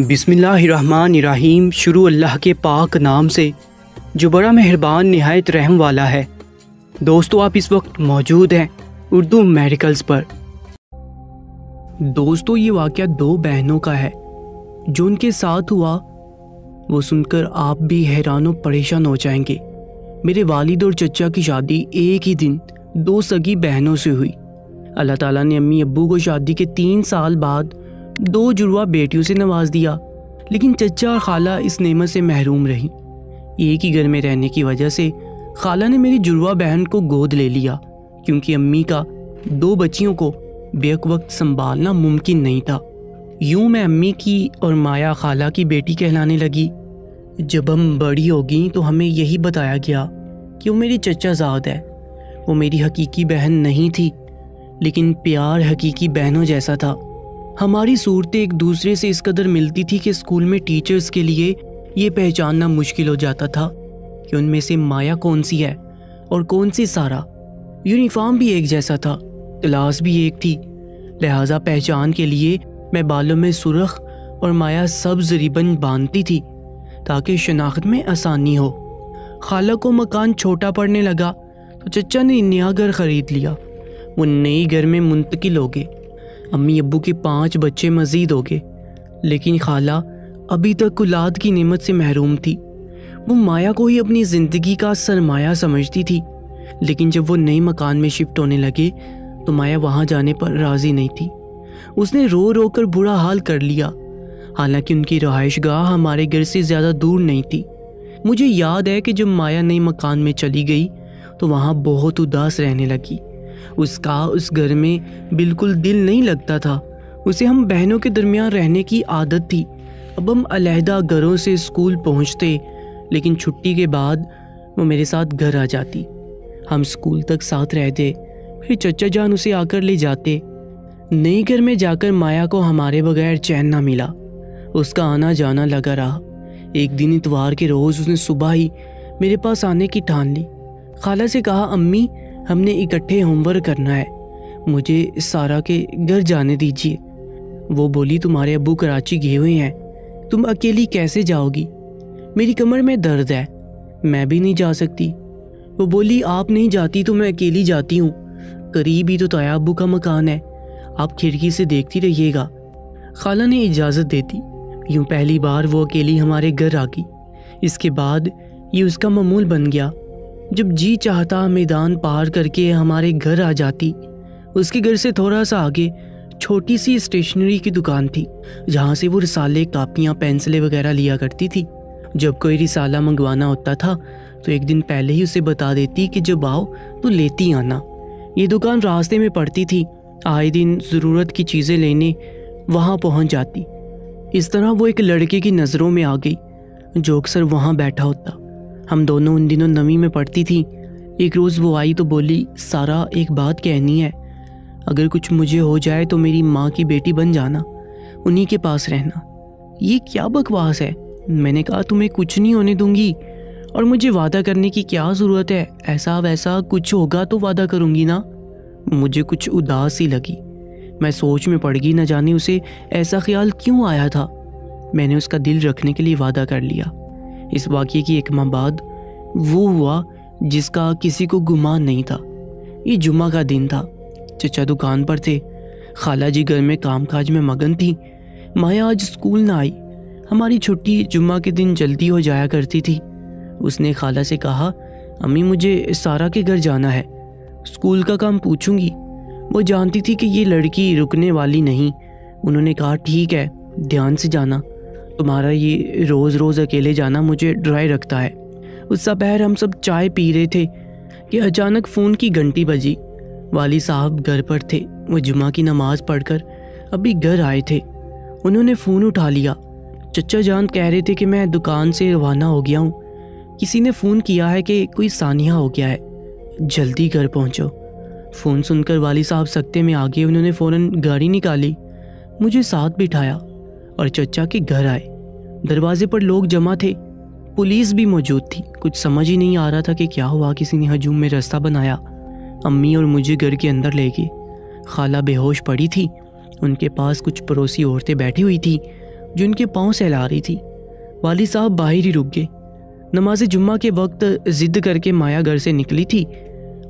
बिस्मिल्लाहिर्रहमानिर्रहीम, शुरू अल्लाह के पाक नाम से, जो बड़ा मेहरबान, नहायत रहम वाला है। दोस्तों, आप इस वक्त मौजूद हैं उर्दू मेडिकल्स पर। दोस्तों, ये वाक़ दो बहनों का है, जो उनके साथ हुआ, वो सुनकर आप भी हैरान परेशान हो जाएँगे। मेरे वालिद और चचा की शादी एक ही दिन, दो सगी बहनों से हुई। अल्लाह ताला ने अम्मी अब्बू को शादी के तीन साल बाद दो जुड़वा बेटियों से नवाज़ दिया, लेकिन चचा और खाला इस नेमत से महरूम रही। एक ही घर में रहने की वजह से खाला ने मेरी जुड़वा बहन को गोद ले लिया, क्योंकि अम्मी का दो बच्चियों को बेक वक्त संभालना मुमकिन नहीं था। यूँ मैं अम्मी की और माया खाला की बेटी कहलाने लगी। जब हम बड़ी हो गई तो हमें यही बताया गया कि वो मेरी चचा ज़ाद है। वो मेरी हकीकी बहन नहीं थी, लेकिन प्यार हकीकी बहनों जैसा था। हमारी सूरतें एक दूसरे से इस कदर मिलती थी कि स्कूल में टीचर्स के लिए ये पहचानना मुश्किल हो जाता था कि उनमें से माया कौन सी है और कौन सी सारा। यूनिफॉर्म भी एक जैसा था, क्लास भी एक थी। लिहाजा पहचान के लिए मैं बालों में सुरख और माया सब्ज रिबन बांधती थी ताकि शनाख्त में आसानी हो। खाला को मकान छोटा पड़ने लगा तो चचा ने नया घर ख़रीद लिया। वो नई घर में मुंतकिल हो गए। अम्मी अब्बू के पाँच बच्चे मजीद हो गए। लेकिन खाला, अभी तक औलाद की नेमत से महरूम थी। वो माया को ही अपनी ज़िंदगी का सरमाया समझती थी। लेकिन जब वो नए मकान में शिफ्ट होने लगे तो माया वहाँ जाने पर राज़ी नहीं थी। उसने रो रो कर बुरा हाल कर लिया। हालाँकि उनकी रहाइश गाह हमारे घर से ज़्यादा दूर नहीं थी। मुझे याद है कि जब माया नए मकान में चली गई तो वहाँ बहुत उदास रहने लगी। उसका उस घर में बिल्कुल दिल नहीं लगता था। उसे हम बहनों के दरमियान रहने की आदत थी। अब हम अलहदा घरों से स्कूल पहुँचते, लेकिन छुट्टी के बाद वो मेरे साथ घर आ जाती। हम स्कूल तक साथ रहते, फिर चचा जान उसे आकर ले जाते। नए घर में जाकर माया को हमारे बगैर चैन ना मिला। उसका आना जाना लगा रहा। एक दिन इतवार के रोज़ उसने सुबह ही मेरे पास आने की ठान ली। खाला से कहा, अम्मी हमने इकट्ठे होमवर्क करना है। मुझे सारा के घर जाने दीजिए। वो बोली, तुम्हारे अब्बू कराची गए हुए हैं। तुम अकेली कैसे जाओगी? मेरी कमर में दर्द है। मैं भी नहीं जा सकती। वो बोली, आप नहीं जाती तो मैं अकेली जाती हूँ। करीब ही तो ताया अबू का मकान है। आप खिड़की से देखती रहिएगा। खाला ने इजाज़त दे दी। यूँ पहली बार वो अकेली हमारे घर आ गई। इसके बाद ये उसका मामूल बन गया। जब जी चाहता मैदान पार करके हमारे घर आ जाती, उसके घर से थोड़ा सा आगे छोटी सी स्टेशनरी की दुकान थी, जहाँ से वो रिसाले, कापियाँ, पेंसिलें वगैरह लिया करती थी। जब कोई रिसाला मंगवाना होता था तो एक दिन पहले ही उसे बता देती कि जब आओ तो लेती आना। ये दुकान रास्ते में पड़ती थी, आए दिन ज़रूरत की चीज़ें लेने वहाँ पहुँच जाती। इस तरह वो एक लड़के की नज़रों में आ गई, जो अक्सर वहाँ बैठा होता। हम दोनों उन दिनों नवी में पढ़ती थी। एक रोज़ वो आई तो बोली, सारा, एक बात कहनी है। अगर कुछ मुझे हो जाए तो मेरी माँ की बेटी बन जाना, उन्हीं के पास रहना। ये क्या बकवास है? मैंने कहा, तुम्हें कुछ नहीं होने दूँगी। और मुझे वादा करने की क्या ज़रूरत है? ऐसा वैसा कुछ होगा तो वादा करूँगी ना? मुझे कुछ उदास ही लगी। मैं सोच में पड़ गई न जाने उसे ऐसा ख्याल क्यों आया था। मैंने उसका दिल रखने के लिए वादा कर लिया। इस वाक्य की एक माह बाद वो हुआ जिसका किसी को गुमान नहीं था। ये जुम्मा का दिन था। चचा दुकान पर थे। खाला जी घर में कामकाज में मगन थी। माया आज स्कूल ना आई। हमारी छुट्टी जुम्मा के दिन जल्दी हो जाया करती थी। उसने खाला से कहा, अम्मी, मुझे सारा के घर जाना है। स्कूल का काम पूछूँगी। वो जानती थी कि ये लड़की रुकने वाली नहीं। उन्होंने कहा, ठीक है, ध्यान से जाना। तुम्हारा ये रोज़ रोज़ अकेले जाना मुझे ड्राई रखता है। उस दोपहर हम सब चाय पी रहे थे। कि अचानक फ़ोन की घंटी बजी। वाली साहब घर पर थे। वो जुमा की नमाज़ पढ़कर अभी घर आए थे। उन्होंने फ़ोन उठा लिया। चचा जान कह रहे थे कि मैं दुकान से रवाना हो गया हूँ। किसी ने फ़ोन किया है कि कोई सानिया हो गया है। जल्दी घर पहुँचो। फ़ोन सुनकर वाली साहब सख्ते में आ गए उन्होंने फ़ौरन गाड़ी निकाली। मुझे साथ बिठाया और चचा के घर आए। दरवाजे पर लोग जमा थे। पुलिस भी मौजूद थी। कुछ समझ ही नहीं आ रहा था कि क्या हुआ, किसी ने हजूम में रास्ता बनाया। अम्मी और मुझे घर के अंदर ले गए। खाला बेहोश पड़ी थी। उनके पास कुछ पड़ोसी औरतें बैठी हुई थी, जो उनके पाँव सहला रही थी। वाली साहब बाहर ही रुक गए। नमाज़ जुम्मा के वक्त ज़िद्द करके माया घर से निकली थी।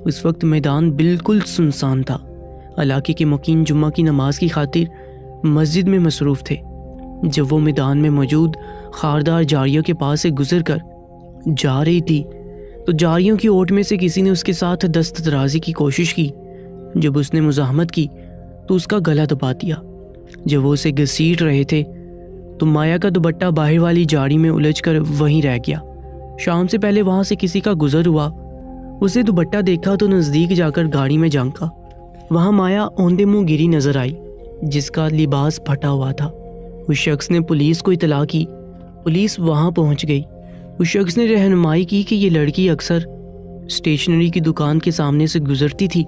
उस वक्त मैदान बिल्कुल सुनसान था। इलाके के मकीन जुम्मा की नमाज़ की खातिर मस्जिद में मसरूफ़ थे। जब वो मैदान में मौजूद खारदार जारियों के पास से गुजर कर जा रही थी तो जारियों की ओट में से किसी ने उसके साथ दस्त दराजी की कोशिश की। जब उसने मुजाहमत की तो उसका गला दबा दिया। जब वो उसे घसीट रहे थे तो माया का दुबट्टा बाहर वाली जाड़ी में उलझ कर वहीं रह गया। शाम से पहले वहाँ से किसी का गुजर हुआ। उसे दुबट्टा देखा तो नज़दीक जाकर गाड़ी में झांका वहाँ माया औंधे मुँह गिरी नज़र आई, जिसका लिबास फटा हुआ था। उस शख्स ने पुलिस को इतला की। पुलिस वहाँ पहुँच गई। उस शख्स ने रहनुमाई की कि ये लड़की अक्सर स्टेशनरी की दुकान के सामने से गुजरती थी।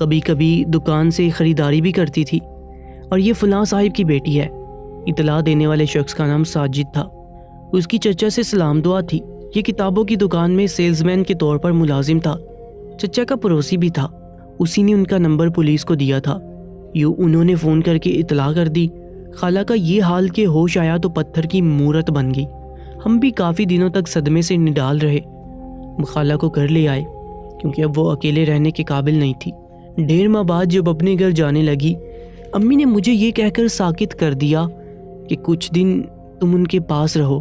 कभी कभी दुकान से ख़रीदारी भी करती थी। और ये फलां साहिब की बेटी है। इतला देने वाले शख्स का नाम साजिद था। उसकी चचा से सलाम दुआ थी। ये किताबों की दुकान में सेल्समैन के तौर पर मुलाजिम था। चचा का पड़ोसी भी था। उसी ने उनका नंबर पुलिस को दिया था। यूँ उन्होंने फ़ोन करके इतला कर दी। खाला का ये हाल के होश आया तो पत्थर की मूरत बन गई। हम भी काफ़ी दिनों तक सदमे से निडाल रहे। खाला को घर ले आए, क्योंकि अब वो अकेले रहने के काबिल नहीं थी। डेढ़ माह बाद जब अपने घर जाने लगी, अम्मी ने मुझे ये कहकर साकित कर दिया कि कुछ दिन तुम उनके पास रहो,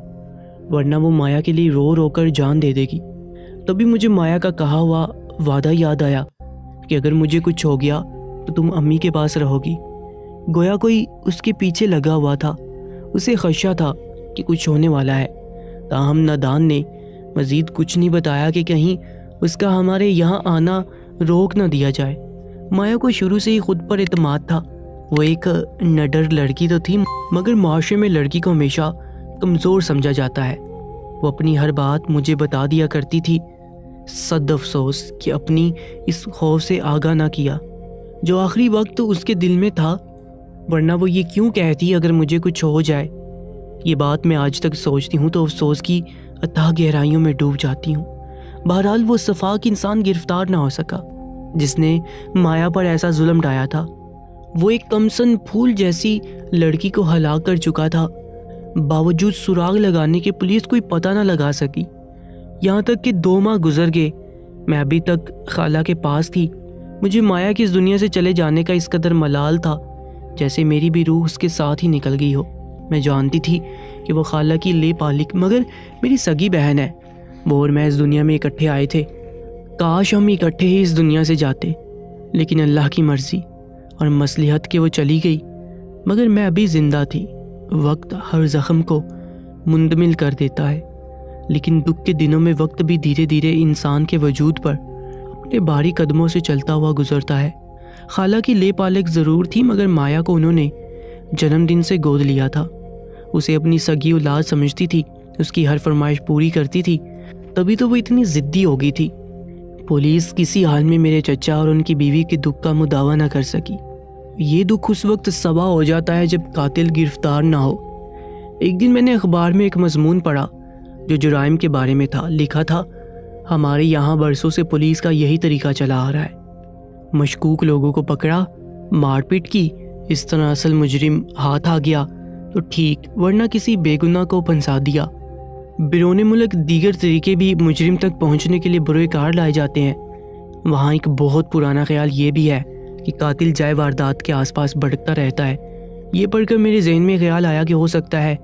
वरना वो माया के लिए रो रो कर जान दे देगी। तभी मुझे माया का कहा हुआ वादा याद आया कि अगर मुझे कुछ हो गया तो तुम अम्मी के पास रहोगी। गोया कोई उसके पीछे लगा हुआ था। उसे खशा था कि कुछ होने वाला है। ताहम नादान ने मज़ीद कुछ नहीं बताया कि कहीं उसका हमारे यहाँ आना रोक ना दिया जाए। माया को शुरू से ही खुद पर इतमाद था। वो एक नडर लड़की तो थी, मगर माशरे में लड़की को हमेशा कमज़ोर समझा जाता है। वो अपनी हर बात मुझे बता दिया करती थी। सद अफसोस कि अपनी इस खौफ से आगाह ना किया। जो आखिरी वक्त उसके दिल में था वरना वो ये क्यों कहती अगर मुझे कुछ हो जाए? ये बात मैं आज तक सोचती हूँ तो अफसोस की अतः गहराइयों में डूब जाती हूँ। बहरहाल वो सफाक इंसान गिरफ़्तार ना हो सका, जिसने माया पर ऐसा जुल्म डाया था। वो एक कमसन फूल जैसी लड़की को हला कर चुका था। बावजूद सुराग लगाने के पुलिस कोई पता ना लगा सकी। यहाँ तक कि दो माह गुजर गए, मैं अभी तक खाला के पास थी। मुझे माया की इस दुनिया से चले जाने का इस कदर मलाल था। जैसे मेरी भी रूह उसके साथ ही निकल गई हो। मैं जानती थी कि वो खाला की ले पालिक, मगर मेरी सगी बहन है। वो और मैं इस दुनिया में इकट्ठे आए थे। काश हम इकट्ठे ही इस दुनिया से जाते, लेकिन अल्लाह की मर्ज़ी और मसलहत के वो चली गई। मगर मैं अभी ज़िंदा थी। वक्त हर ज़ख्म को मुंदमिल कर देता है। लेकिन दुख के दिनों में वक्त भी धीरे धीरे इंसान के वजूद पर अपने भारी कदमों से चलता हुआ गुजरता है। खाला की ले पालक ज़रूर थी, मगर माया को उन्होंने जन्मदिन से गोद लिया था। उसे अपनी सगी औलाद समझती थी, उसकी हर फरमाइश पूरी करती थी, तभी तो वो इतनी ज़िद्दी हो गई थी। पुलिस किसी हाल में मेरे चचा और उनकी बीवी के दुख का मुदावा ना कर सकी। ये दुख उस वक्त सवा हो जाता है जब कातिल गिरफ़्तार ना हो। एक दिन मैंने अखबार में एक मजमून पढ़ा, जो जुराइम के बारे में था, लिखा था, हमारे यहाँ बरसों से पुलिस का यही तरीका चला आ रहा है। मशकूक लोगों को पकड़ा, मारपीट की, इस तरह असल मुजरिम हाथ आ गया तो ठीक, वरना किसी बेगुनाह को फंसा दिया। बिरोन मुल्क दीगर तरीके भी मुजरिम तक पहुँचने के लिए बुरे कार लाए जाते हैं। वहाँ एक बहुत पुराना ख्याल ये भी है कि कातिल जाए वारदात के आसपास भटकता रहता है। ये पढ़कर मेरे जहन में ख्याल आया कि हो सकता है,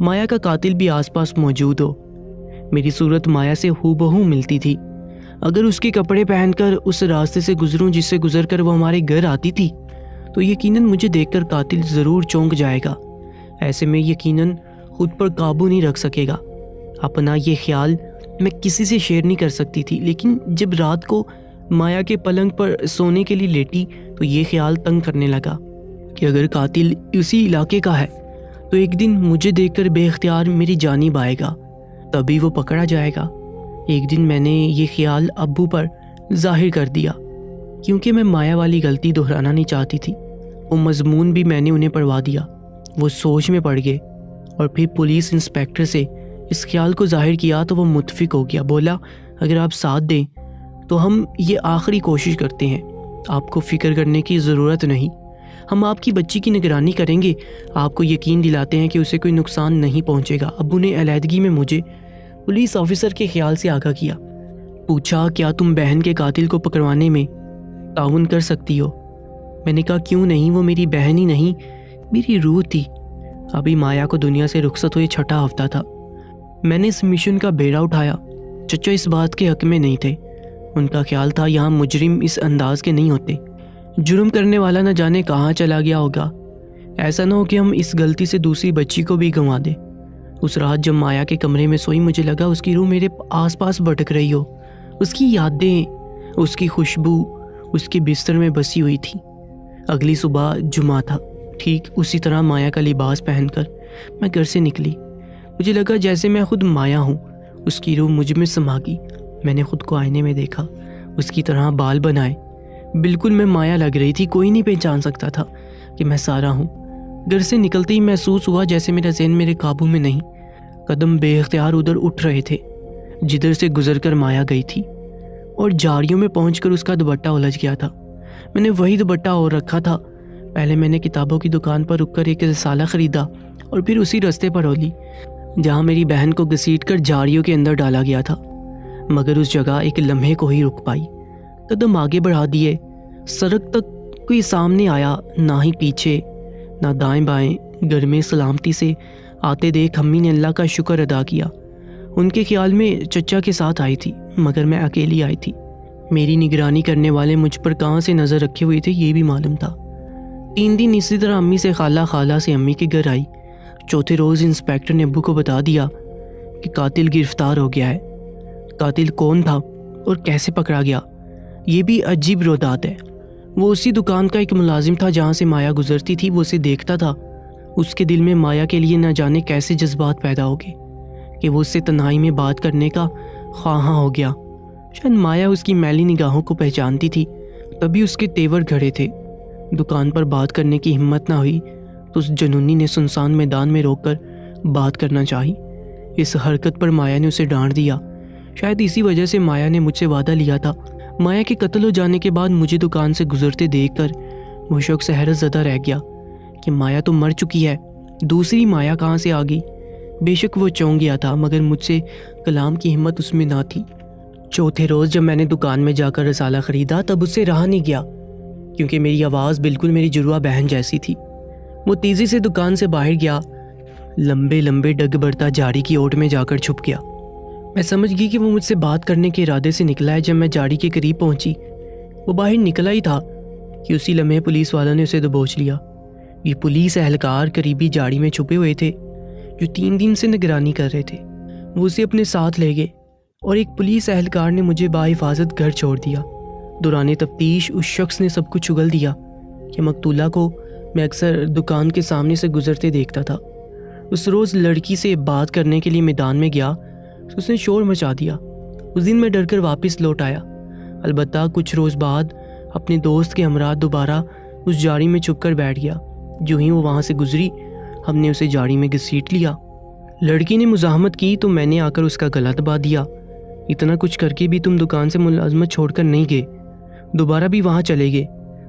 माया का कातिल भी आसपास मौजूद हो। मेरी सूरत माया से हु बहू मिलती थी। अगर उसके कपड़े पहनकर उस रास्ते से गुजरूं जिससे गुजर कर वो हमारे घर आती थी तो यकीनन मुझे देखकर कातिल ज़रूर चौंक जाएगा। ऐसे में यकीनन खुद पर काबू नहीं रख सकेगा। अपना ये ख्याल मैं किसी से शेयर नहीं कर सकती थी, लेकिन जब रात को माया के पलंग पर सोने के लिए लेटी तो ये ख्याल तंग करने लगा कि अगर कातिल उसी इलाके का है तो एक दिन मुझे देखकर बेख्तियार मेरी जानी आएगा तभी वो पकड़ा जाएगा। एक दिन मैंने ये ख्याल अब्बू पर ज़ाहिर कर दिया, क्योंकि मैं माया वाली गलती दोहराना नहीं चाहती थी। वो मजमून भी मैंने उन्हें पढ़वा दिया। वो सोच में पड़ गए और फिर पुलिस इंस्पेक्टर से इस ख्याल को ज़ाहिर किया तो वो मुतफिक हो गया। बोला, अगर आप साथ दें तो हम ये आखिरी कोशिश करते हैं। आपको फ़िक्र करने की ज़रूरत नहीं। हम आपकी बच्ची की निगरानी करेंगे। आपको यकीन दिलाते हैं कि उसे कोई नुकसान नहीं पहुंचेगा। अबू ने अलीहदगी में मुझे पुलिस ऑफिसर के ख्याल से आगाह किया। पूछा, क्या तुम बहन के कातिल को पकड़वाने में ताउन कर सकती हो? मैंने कहा, क्यों नहीं? वो मेरी बहन ही नहीं, मेरी रूह थी। अभी माया को दुनिया से रुखसत हुए छठा हफ़्ता था। मैंने इस मिशन का बेड़ा उठाया। चचा इस बात के हक में नहीं थे। उनका ख्याल था, यहाँ मुजरिम इस अंदाज के नहीं होते। जुर्म करने वाला न जाने कहाँ चला गया होगा। ऐसा ना हो कि हम इस गलती से दूसरी बच्ची को भी गंवा दें। उस रात जब माया के कमरे में सोई, मुझे लगा उसकी रूह मेरे आसपास भटक रही हो। उसकी यादें, उसकी खुशबू, उसके बिस्तर में बसी हुई थी। अगली सुबह जुमा था। ठीक उसी तरह माया का लिबास पहनकर मैं घर से निकली। मुझे लगा जैसे मैं खुद माया हूँ। उसकी रूह मुझमें समा गई। मैंने खुद को आईने में देखा। उसकी तरह बाल बनाए। बिल्कुल मैं माया लग रही थी। कोई नहीं पहचान सकता था कि मैं सारा हूँ। घर से निकलते ही महसूस हुआ जैसे मेरा जहन मेरे काबू में नहीं। कदम बेख्तियार उधर उठ रहे थे, जिधर से गुजर कर माया गई थी, और जारियों में पहुँच उसका दुपट्टा उलझ गया था। मैंने वही दुबट्टा और रखा था। पहले मैंने किताबों की दुकान पर रुककर एक रसाला ख़रीदा और फिर उसी रास्ते पर होली जहाँ मेरी बहन को घसीट कर जारियों के अंदर डाला गया था। मगर उस जगह एक लम्हे को ही रुक पाई। कदम आगे बढ़ा दिए, सड़क तक कोई सामने आया, ना ही पीछे। ना दाएँ बाएँ, घर में सलामती से आते देख अम्मी ने अल्लाह का शुक्र अदा किया। उनके ख्याल में चचा के साथ आई थी, मगर मैं अकेली आई थी। मेरी निगरानी करने वाले मुझ पर कहाँ से नज़र रखे हुए थे, ये भी मालूम था। तीन दिन इसी तरह अम्मी से खाला खाला से अम्मी के घर आई। चौथे रोज़ इंस्पेक्टर ने अबू को बता दिया कि कातिल गिरफ़्तार हो गया है। कातिल कौन था और कैसे पकड़ा गया? ये भी अजीब रोदात है। वो उसी दुकान का एक मुलाजिम था जहाँ से माया गुजरती थी, वो उसे देखता था। उसके दिल में माया के लिए न जाने कैसे जज्बात पैदा हो गए कि वो उससे तन्हाई में बात करने का ख्वाहा हो गया। शायद माया उसकी मैली निगाहों को पहचानती थी, तभी उसके तेवर घड़े थे। दुकान पर बात करने की हिम्मत ना हुई तो उस जनूनी ने सुनसान मैदान में रोककर बात करना चाही। इस हरकत पर माया ने उसे डांट दिया। शायद इसी वजह से माया ने मुझसे वादा लिया था माया के कत्ल हो जाने के बाद मुझे दुकान से गुजरते देखकर वो शख्स हैरत ज़दा रह गया कि माया तो मर चुकी है। दूसरी माया कहाँ से आ गई? बेशक वो चौंक गया था, मगर मुझसे कलाम की हिम्मत उसमें ना थी। चौथे रोज़ जब मैंने दुकान में जाकर रसाला ख़रीदा, तब उससे रहा नहीं गया, क्योंकि मेरी आवाज़ बिल्कुल मेरी जुड़वा बहन जैसी थी। वो तेज़ी से दुकान से बाहर गया लंबे लंबे डग बढ़ता जाड़ी की ओट में जाकर छुप गया। मैं समझ गई कि वो मुझसे बात करने के इरादे से निकला है जब मैं जाड़ी के करीब पहुँची। वो बाहर निकला ही था कि उसी लम्हे पुलिस वालों ने उसे दबोच लिया। ये पुलिस एहलकार करीबी जाड़ी में छुपे हुए थे, जो तीन दिन से निगरानी कर रहे थे। वो उसे अपने साथ ले गए और एक पुलिस एहलकार ने मुझे बाहिफाजत घर छोड़ दिया। दौरान तफ्तीश उस शख्स ने सब कुछ उगल दिया कि मकतूला को मैं अक्सर दुकान के सामने से गुजरते देखता था। उस रोज़ लड़की से बात करने के लिए मैदान में गया तो उसने शोर मचा दिया। उस दिन मैं डर कर वापस लौट आया। अलबत् कुछ रोज़ बाद अपने दोस्त के हमरा दोबारा उस जाड़ी में छुप कर बैठ गया। जो ही वो वहाँ से गुजरी, हमने उसे जाड़ी में घसीट लिया। लड़की ने मुजाहमत की तो मैंने आकर उसका गला दबा दिया। इतना कुछ करके भी तुम दुकान से मुलाजमत छोड़कर नहीं गए। दोबारा भी वहाँ चले गए,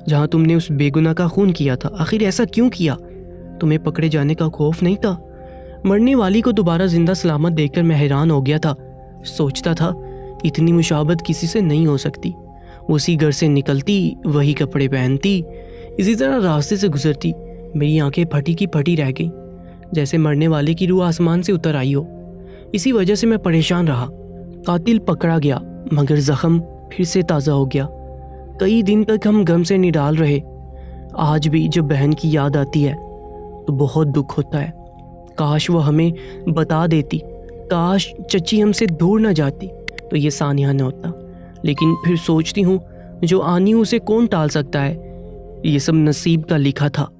जहाँ तुमने उस बेगुना का खून किया था। आखिर ऐसा क्यों किया? तुम्हें पकड़े जाने का खौफ नहीं था? मरने वाली को दोबारा ज़िंदा सलामत देखकर मैं हैरान हो गया था। सोचता था, इतनी मुशाबत किसी से नहीं हो सकती। उसी घर से निकलती, वही कपड़े पहनती, इसी तरह रास्ते से गुजरती। मेरी आँखें फटी की फटी रह गई, जैसे मरने वाले की रूह आसमान से उतर आई हो। इसी वजह से मैं परेशान रहा। कातिल पकड़ा गया, मगर जख्म फिर से ताज़ा हो गया। कई दिन तक हम गम से निडाल रहे। आज भी जब बहन की याद आती है तो बहुत दुख होता है। काश वो हमें बता देती। काश चची हमसे दूर ना जाती। तो ये सानिया न होता। लेकिन फिर सोचती हूँ, जो आनी उसे कौन टाल सकता है? ये सब नसीब का लिखा था।